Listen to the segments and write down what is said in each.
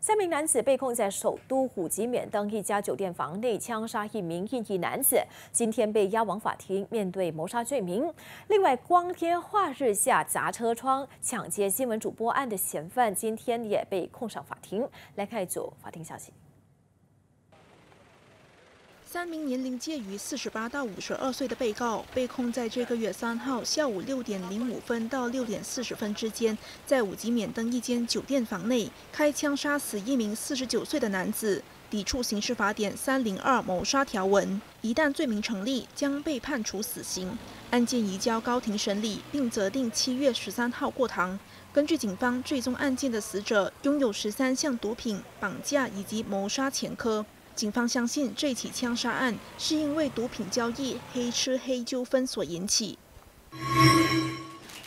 三名男子被控在首都虎吉免登一家酒店房内枪杀一名印裔男子，今天被押往法庭面对谋杀罪名。另外，光天化日下砸车窗抢劫新闻主播案的嫌犯，今天也被控上法庭。来看一组法庭消息。三名年龄介于四十八到五十二岁的被告，被控在这个月三号下午六点零五分到六点四十分之间，在五级免登一间酒店房内开枪杀死一名四十九岁的男子，抵触刑事法典三零二谋杀条文。一旦罪名成立，将被判处死刑。案件移交高庭审理，并择定七月十三号过堂。根据警方追踪案件的死者，拥有十三项毒品、绑架以及谋杀前科。警方相信这起枪杀案是因为毒品交易、黑吃黑纠纷所引起。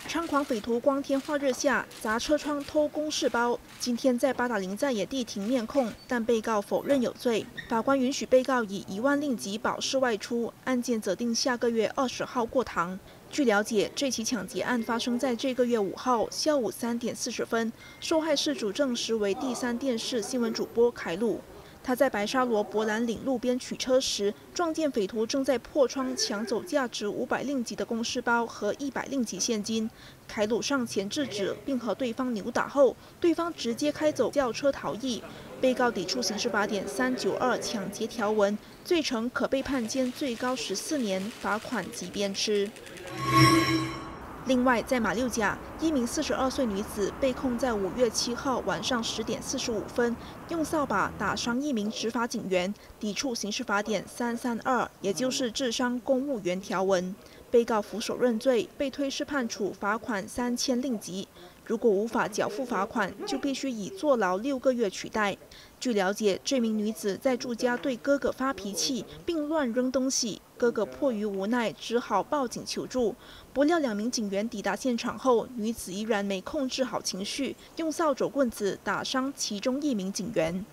猖狂匪徒光天化日下砸车窗偷公事包，今天在八达岭在野地庭面控，但被告否认有罪。法官允许被告以一万令吉保释外出，案件则定下个月二十号过堂。据了解，这起抢劫案发生在这个月五号下午三点四十分，受害事主证实为第三电视新闻主播凯鲁。他在白沙罗博兰岭路边取车时，撞见匪徒正在破窗抢走价值五百令吉的公事包和一百令吉现金。凯鲁上前制止，并和对方扭打后，对方直接开走轿车逃逸。被告抵触刑事法典三九二抢劫条文，罪成可被判监最高十四年，罚款及鞭笞。另外，在马六甲，一名四十二岁女子被控在五月七号晚上十点四十五分用扫把打伤一名执法警员，抵触刑事法典三三二，也就是致伤公务员条文。被告俯首认罪，被推事判处罚款三千令吉。如果无法缴付罚款，就必须以坐牢六个月取代。据了解，这名女子在住家对哥哥发脾气，并乱扔东西，哥哥迫于无奈，只好报警求助。不料两名警员抵达现场后，女子依然没控制好情绪，用扫帚棍子打伤其中一名警员。